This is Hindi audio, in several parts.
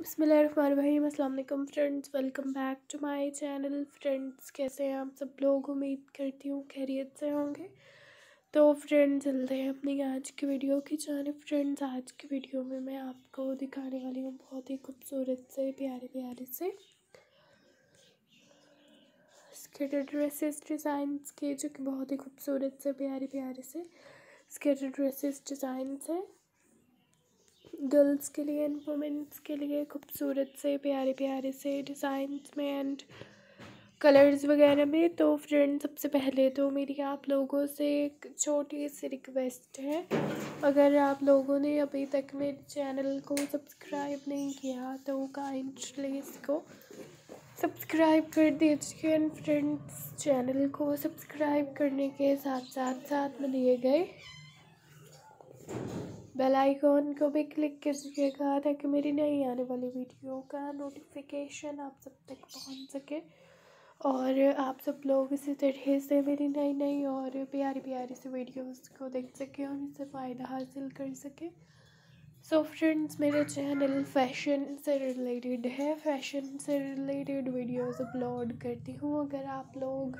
बसमीम अल्लाम friends, welcome back to my channel. Friends, कैसे हैं आप सब लोग? उम्मीद करती हूँ खैरियत से होंगे। तो फ्रेंड्स, चलते हैं अपनी आज की वीडियो की जाने फ्रेंड्स, आज की वीडियो में मैं आपको दिखाने वाली हूँ बहुत ही खूबसूरत से, प्यारे प्यारे से स्केटर ड्रेसेस डिज़ाइंस के, जो कि बहुत ही खूबसूरत से, प्यारे प्यारे से स्केटर ड्रेसेस डिज़ाइंस हैं। गर्ल्स के लिए एंड वुमेंस के लिए खूबसूरत से, प्यारे प्यारे से डिज़ाइंस में एंड कलर्स वगैरह में। तो फ्रेंड सबसे पहले तो मेरी आप लोगों से एक छोटी सी रिक्वेस्ट है। अगर आप लोगों ने अभी तक मेरे चैनल को सब्सक्राइब नहीं किया तो काइंडली इसको सब्सक्राइब कर दीजिए एंड फ्रेंड्स चैनल को सब्सक्राइब करने के साथ साथ साथ में दिए गए। बेल आइकॉन को भी क्लिक कर कीजिएगा, ताकि मेरी नई आने वाली वीडियो का नोटिफिकेशन आप सब तक पहुँच सके। और आप सब लोग इसी तरह से मेरी नई नई और प्यारी प्यारी सी वीडियोस को देख सकें और इससे फ़ायदा हासिल कर सकें। सो so फ्रेंड्स मेरा चैनल फ़ैशन से रिलेटेड है। फ़ैशन से रिलेटेड वीडियोस अपलोड करती हूँ। अगर आप लोग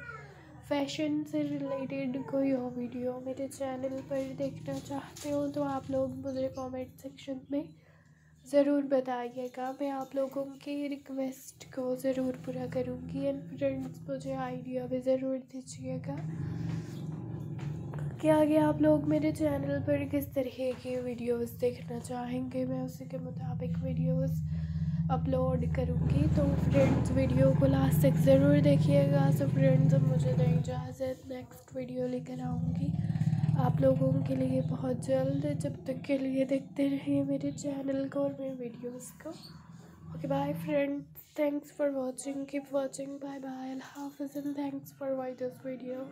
फ़ैशन से रिलेटेड कोई हो वीडियो मेरे चैनल पर देखना चाहते हो तो आप लोग मुझे कमेंट सेक्शन में ज़रूर बताइएगा। मैं आप लोगों की रिक्वेस्ट को ज़रूर पूरा करूँगी एंड फ्रेंड्स मुझे आइडिया भी ज़रूर दीजिएगा कि आगे आप लोग मेरे चैनल पर किस तरह की वीडियोस देखना चाहेंगे। मैं उसी के मुताबिक वीडियोस अपलोड करूँगी तो फ्रेंड्स वीडियो को लास्ट तक ज़रूर देखिएगा। सो फ्रेंड्स अब मुझे दें इजाज़त नेक्स्ट वीडियो लेकर आऊँगी। आप लोगों के लिए बहुत जल्द, जब तक के लिए देखते रहिए मेरे चैनल को और मेरे वीडियोस को। Okay bye friends thanks for watching keep watching bye bye हाफिज़ and thanks for why this video